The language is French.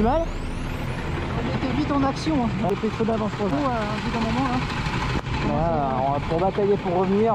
du mal On était vite en action. Hein. On a pris trop d'avance pour moment. Voilà, on va- pour batailler pour revenir.